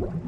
you